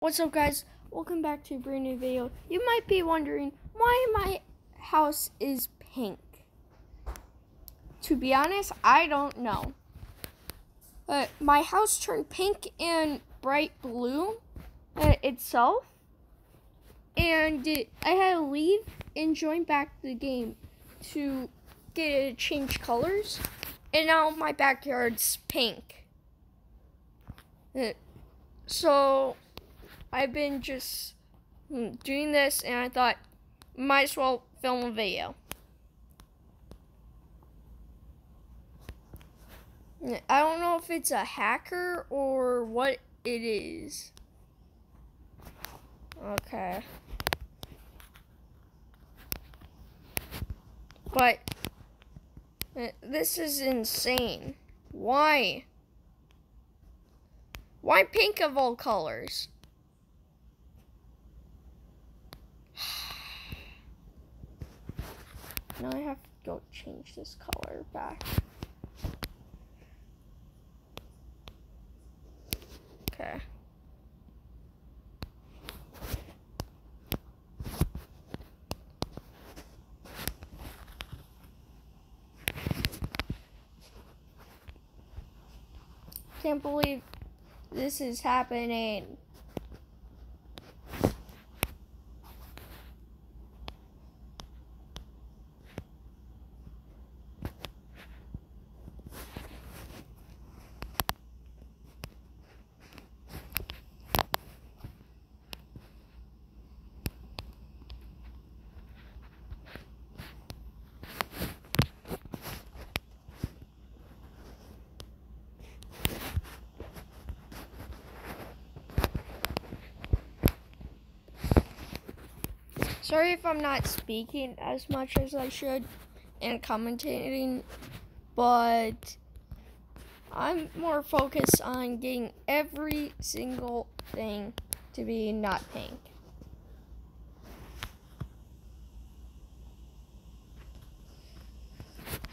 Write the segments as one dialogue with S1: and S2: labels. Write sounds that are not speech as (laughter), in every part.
S1: What's up guys? Welcome back to a brand new video. You might be wondering why my house is pink. To be honest, I don't know. But my house turned pink and bright blue uh, itself. And it, I had to leave and join back the game to get it to change colors. And now my backyard's pink. Uh, so I've been just hmm, doing this and I thought might as well film a video. I don't know if it's a hacker or what it is. Okay. But uh, this is insane. Why? Why pink of all colors? Now I have to go change this color back. Okay. Can't believe this is happening. Sorry if I'm not speaking as much as I should and commentating, but I'm more focused on getting every single thing to be not pink.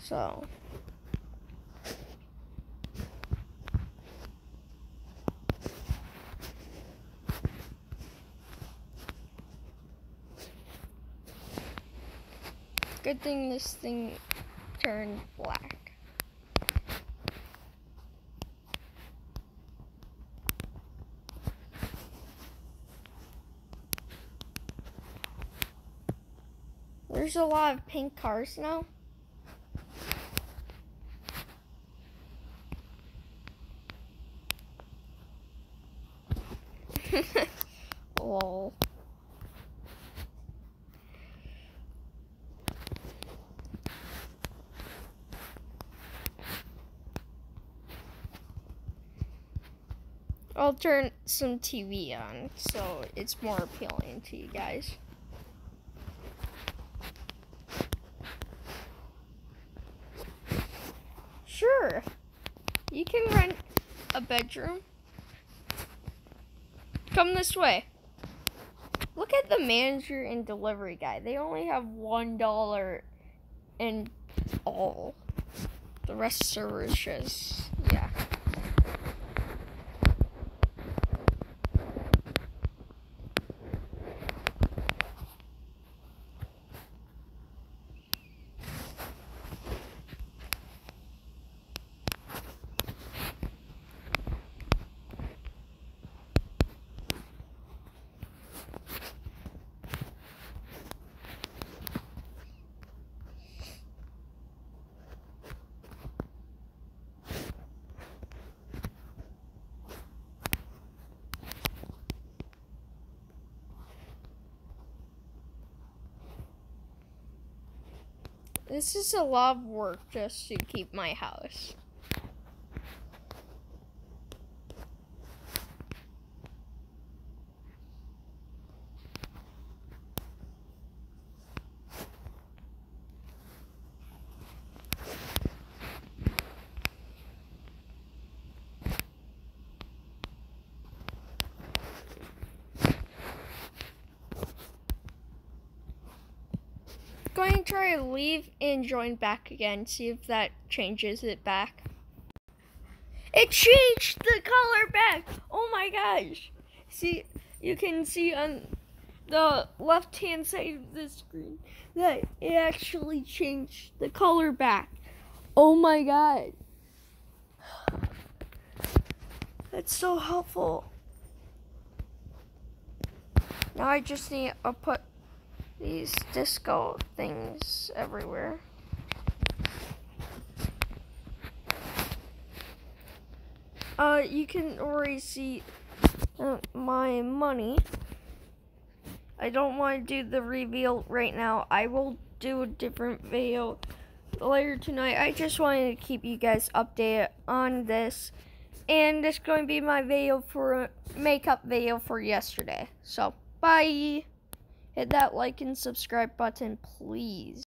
S1: So. Good thing this thing turned black. There's a lot of pink cars now. (laughs) I'll turn some TV on so it's more appealing to you guys. Sure, you can rent a bedroom. Come this way. Look at the manager and delivery guy. They only have one dollar and all. The rest are just yeah. This is a lot of work just to keep my house. Going to try to leave and join back again, see if that changes it back. It changed the color back! Oh my gosh! See, you can see on the left hand side of the screen that it actually changed the color back. Oh my god. That's so helpful. Now I just need to put these disco things everywhere. Uh, you can already see uh, my money. I don't want to do the reveal right now. I will do a different video later tonight. I just wanted to keep you guys updated on this. And this is going to be my video for makeup video for yesterday. So, bye. Hit that like and subscribe button, please.